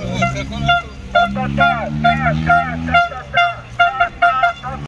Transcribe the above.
Tá, tá, tá, tá. tá.